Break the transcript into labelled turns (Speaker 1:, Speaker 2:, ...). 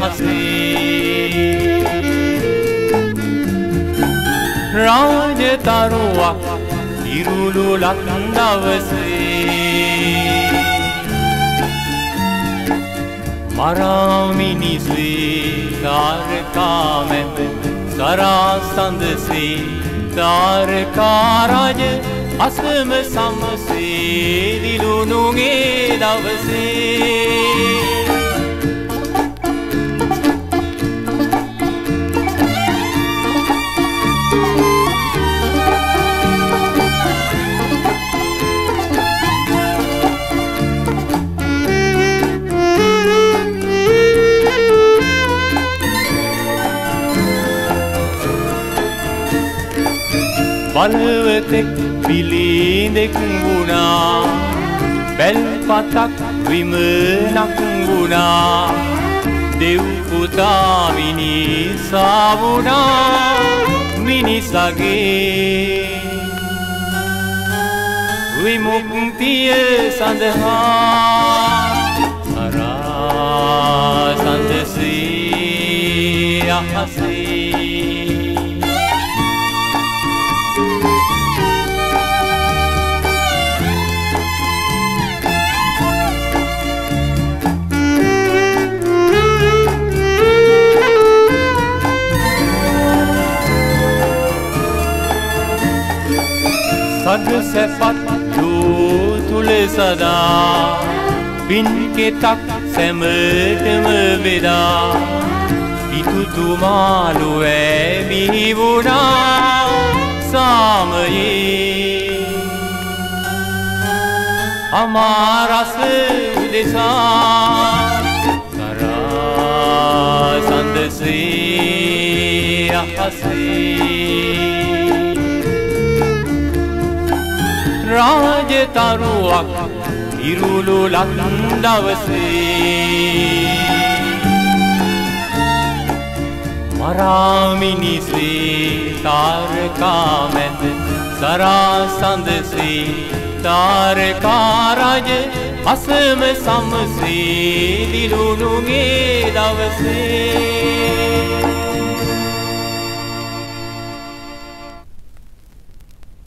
Speaker 1: حسين අහසේ රාජතරුවක් ඉරුළු ලක්දවසේ. මරාමිනිසේ ධාරකාමැත සරාසඳසේ ධාරකාරජ අසම සමසේ දිලුණුගේ දවසේ. බලවතෙක් පිළිඳෙක් වුණා. බැල්පතක් විමනක් වුණා. දෙව්පුතා මිනිසා වුණා. මිනිසගේ විමුක්තිය සඳහා සරා සඳසී අහසේ සද සැපත් දූ තුළ සදා පින්කෙතක් සැමටම වෙදා. ඉතුතුමාලු ඇබිහිවුණා සාමයේ. අමාරස දෙසා කරා සඳසේ අහසේ. රාජතරුවක් ඉරුළු ලක්දවසේ මරාමිනිසේ තාරකාමැද සරාසඳසේ. තාරකාරජ අසම සමසේ දිලුණුගේ දවසේ.